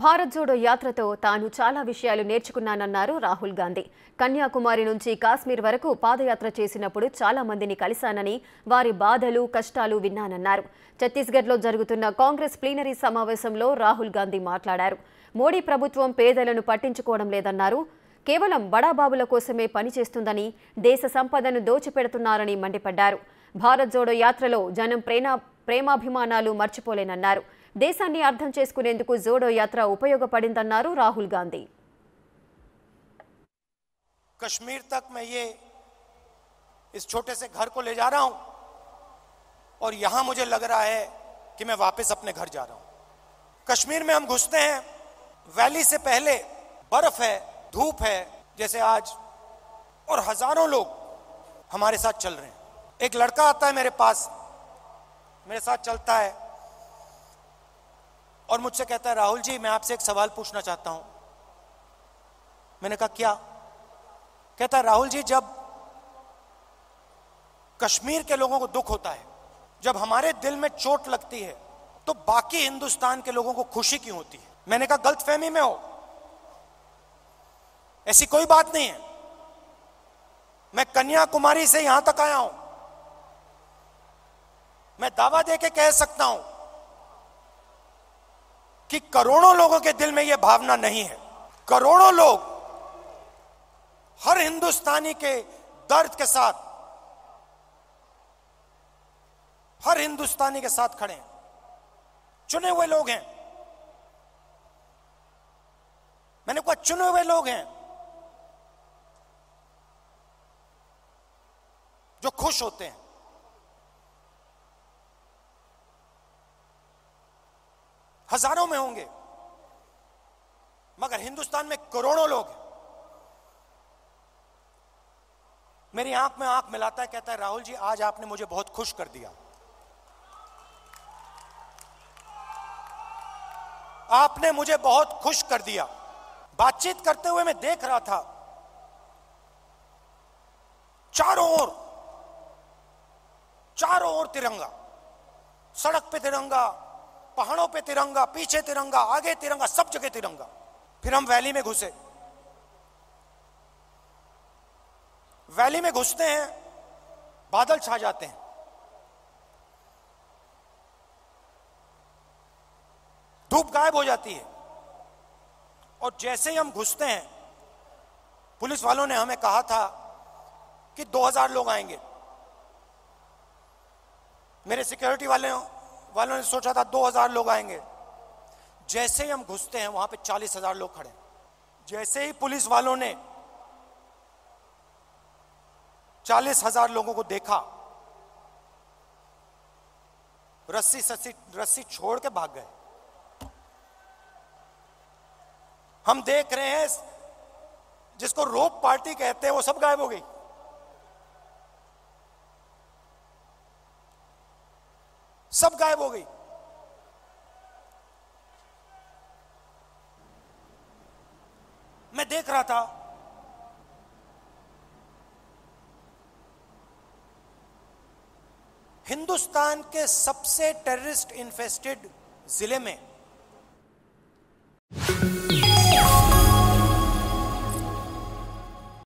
భారత్ జోడో యాత్రతో తాను చాలా విషయాలు నేర్చుకున్నానన్నారు రాహుల్ గాంధీ. కన్యాకుమారి నుంచి కాశ్మీర్ వరకు పాదయాత్ర చేసినప్పుడు చాలా మందిని కలిశానని వారి బాధలు కష్టాలు విన్నానన్నారు. ఛత్తీస్గఢ్లో జరుగుతున్న కాంగ్రెస్ ప్లీనరీ సమావేశంలో రాహుల్ గాంధీ మాట్లాడారు. మోడీ ప్రభుత్వం పేదలను పట్టించుకోవడం లేదన్నారు. కేవలం బడాబాబుల కోసమే పనిచేస్తుందని దేశ సంపదను దోచిపెడుతున్నారని మండిపడ్డారు. భారత్ జోడో యాత్రలో జనం ప్రేమ ప్రేమాభిమానాలు మర్చిపోలేనన్నారు. దేశాన్ని అర్థం చేసుకునేందుకు జోడో యాత్ర ఉపయోగపడిందన్నారు రాహుల్ గాంధీ कश्मीर तक मैं ये इस छोटे से घर को ले जा रहा हूं और यहां मुझे लग रहा है कि मैं वापस अपने घर जा रहा हूं कश्मीर में हम घुसते हैं वैली से पहले बर्फ है धूप है जैसे आज और हजारों लोग हमारे साथ चल रहे हैं एक लड़का आता है मेरे पास मेरे साथ चलता है और मुझसे कहता है, राहुल जी, मैं आपसे एक सवाल पूछना चाहता हूँ। मैंने कहा, क्या? कहता है, राहुल जी, जब कश्मीर के लोगों को दुख होता है, जब हमारे दिल में चोट लगती है तो बाकी हिंदुस्तान के लोगों को खुशी क्यों होती है? मैंने कहा गलत फहमी में हो। ऐसी कोई बात नहीं है। मैं कन्याकुमारी से यहाँ तक आया हूँ। मैं दावा दे के कह सकता हूँ कि करोड़ों लोगों के दिल में यह भावना नहीं है। करोड़ों लोग हर हिंदुस्तानी के दर्द के साथ, हर हिंदुस्तानी के साथ खड़े हैं। चुने हुए लोग हैं। मैंने कहा, चुने हुए लोग हैं जो खुश होते हैं। हज़ारों में होंगे। मगर हिंदुस्तान में करोड़ों लोग मेरी आँख में आँख मिलाता है, कहता है, राहुल जी, आज आपने मुझे बहुत खुश कर दिया। आपने मुझे बहुत खुश कर दिया। बातचीत करते हुए मैं देख रहा था। चारों ओर चारों ओर तिरंगा, सड़क पे तिरंगा पहाड़ों पे तिरंगा, पीछे तिरंगा, आगे तिरंगा, सब जगह तिरंगा। फिर हम वैली में घुसे। वैली में घुसते हैं, बादल छा जाते हैं। धूप गायब हो जाती है। और जैसे ही हम घुसते हैं, पुलिस वालों ने हमें कहा था कि 2000 लोग आएँगे। मेरे सिक्योरिटी वाले वालों ने सोचा था 2000 लोग आएँगे। जैसे ही हम घुसते हैं, वहाँ पे चालीस हज़ार लोग खड़े जैसे ही पुलिस वालों ने चालीस हज़ार लोगों को देखा, रस्सी सस्सी, रस्सी छोड़ के भाग गए। हम देख रहे हैं, जिसको रोप पार्टी कहते हैं, वो सब गायब हो गई। सब गायब हो गई। मैं देख रहा था। हिंदुस्तान के सबसे टेररिस्ट इन्फेस्टेड ज़िले में